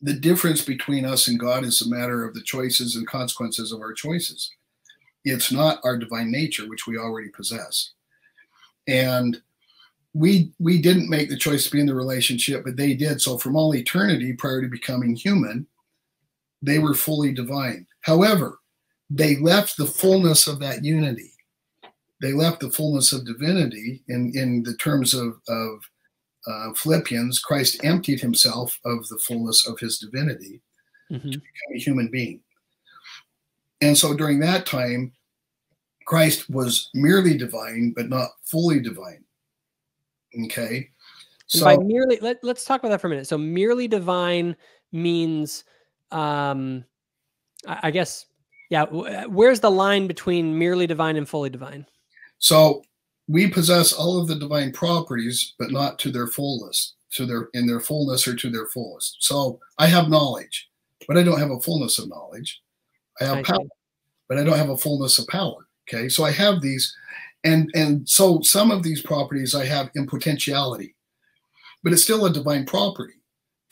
the difference between us and God is a matter of the choices and consequences of our choices. It's not our divine nature, which we already possess. And we we didn't make the choice to be in the relationship, but they did. So from all eternity, prior to becoming human, they were fully divine. However, they left the fullness of that unity. They left the fullness of divinity in, in the terms of, of uh, Philippians. Christ emptied himself of the fullness of his divinity mm-hmm. to become a human being. And so during that time, Christ was merely divine, but not fully divine. Okay. So by merely let, let's talk about that for a minute. So merely divine means um I, I guess yeah, where's the line between merely divine and fully divine? So we possess all of the divine properties, but not to their fullness, to their in their fullness or to their fullest. So I have knowledge, but I don't have a fullness of knowledge. I have I power, but I don't have a fullness of power. Okay, so I have these and and so some of these properties I have in potentiality, but it's still a divine property.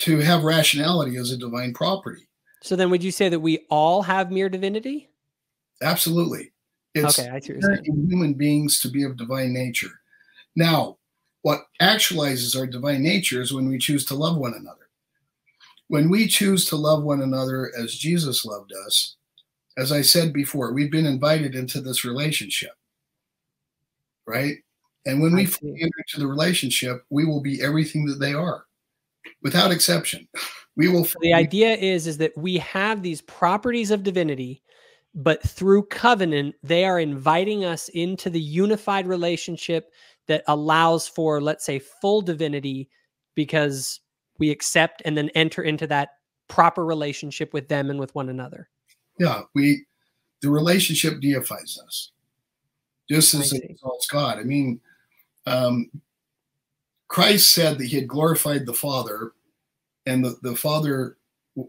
To have rationality is a divine property. So then, would you say that we all have mere divinity? Absolutely. It's okay, I see in human beings to be of divine nature. Now, what actualizes our divine nature is when we choose to love one another. When we choose to love one another as Jesus loved us, as I said before, we've been invited into this relationship right? And when we enter into the relationship, we will be everything that they are, without exception. We will. The idea is is that we have these properties of divinity, but through covenant, they are inviting us into the unified relationship that allows for, let's say, full divinity, because we accept and then enter into that proper relationship with them and with one another. Yeah, we the relationship deifies us just as it exalts God. I mean, um, Christ said that he had glorified the Father, and the, the Father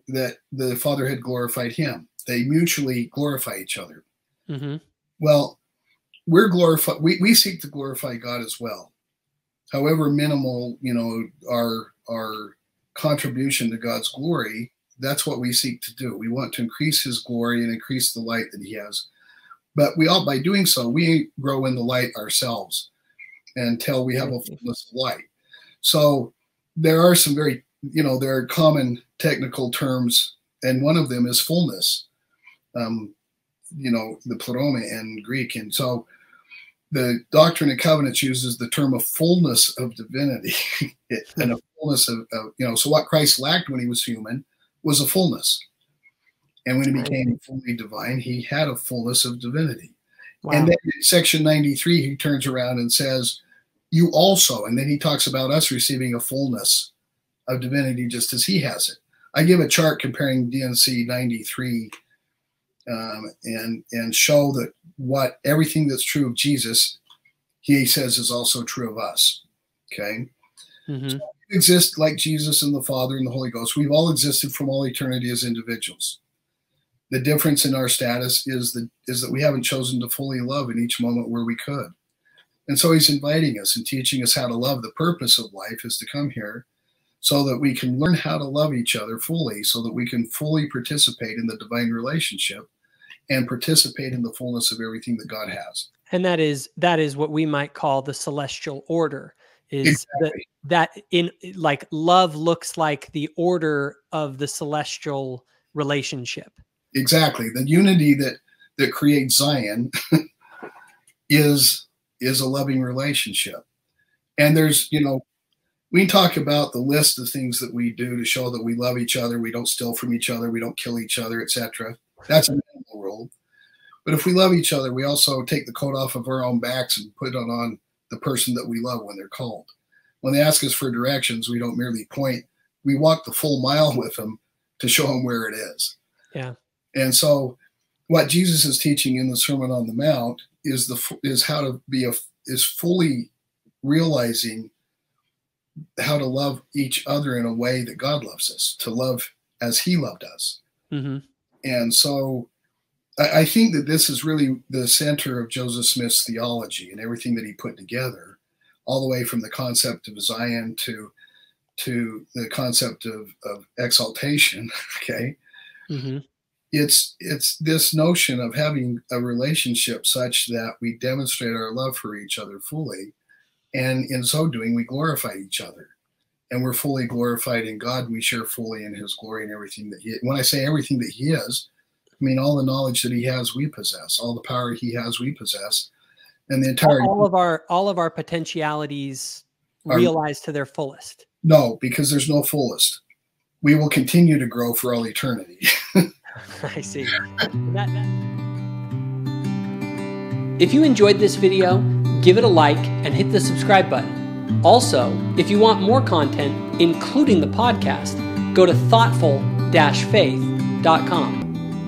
that the Father had glorified him. They mutually glorify each other. Mm-hmm. Well, we're glorified. We, we seek to glorify God as well. However minimal, you know, our our contribution to God's glory, that's what we seek to do. We want to increase His glory and increase the light that He has but we all, by doing so, we grow in the light ourselves until we have a fullness of light. So there are some very, you know, there are common technical terms, and one of them is fullness. Um, you know, the pleroma in Greek, and so the Doctrine and Covenants uses the term of fullness of divinity and a fullness of, of, you know, so what Christ lacked when he was human was a fullness. And when he became fully divine, he had a fullness of divinity. Wow. And then in section 93, he turns around and says, You also, and then he talks about us receiving a fullness of divinity just as he has it. I give a chart comparing D&C 93 um, and and show that what everything that's true of Jesus, he says is also true of us. Okay. Mm-hmm. So exist like Jesus and the Father and the Holy Ghost. We've all existed from all eternity as individuals. The difference in our status is that is that we haven't chosen to fully love in each moment where we could. And so he's inviting us and teaching us how to love. The purpose of life is to come here so that we can learn how to love each other fully, so that we can fully participate in the divine relationship and participate in the fullness of everything that God has. And that is that is what we might call the celestial order is exactly. that, that in like love looks like the order of the celestial relationship exactly the unity that that creates Zion is is a loving relationship. And there's, you know, we talk about the list of things that we do to show that we love each other, we don't steal from each other, we don't kill each other, etc. That's a rule. But if we love each other, we also take the coat off of our own backs and put it on the person that we love when they're called. When they ask us for directions, we don't merely point, we walk the full mile with them to show them where it is. Yeah. And so, what Jesus is teaching in the Sermon on the Mount is the is how to be a is fully realizing how to love each other in a way that God loves us, to love as He loved us. Mm-hmm. And so, I, I think that this is really the center of Joseph Smith's theology and everything that he put together, all the way from the concept of Zion to to the concept of, of exaltation, okay, mm-hmm. it's it's this notion of having a relationship such that we demonstrate our love for each other fully, and in so doing, we glorify each other, and we're fully glorified in God. We share fully in His glory and everything that He. When I say everything that He is, I mean all the knowledge that He has, we possess. All the power He has, we possess, and the entire all of our all of our potentialities realized to their fullest. No, because there's no fullest. We will continue to grow for all eternity. I see. That, that... If you enjoyed this video, give it a like and hit the subscribe button. Also, if you want more content, including the podcast, go to thoughtful-faith.com.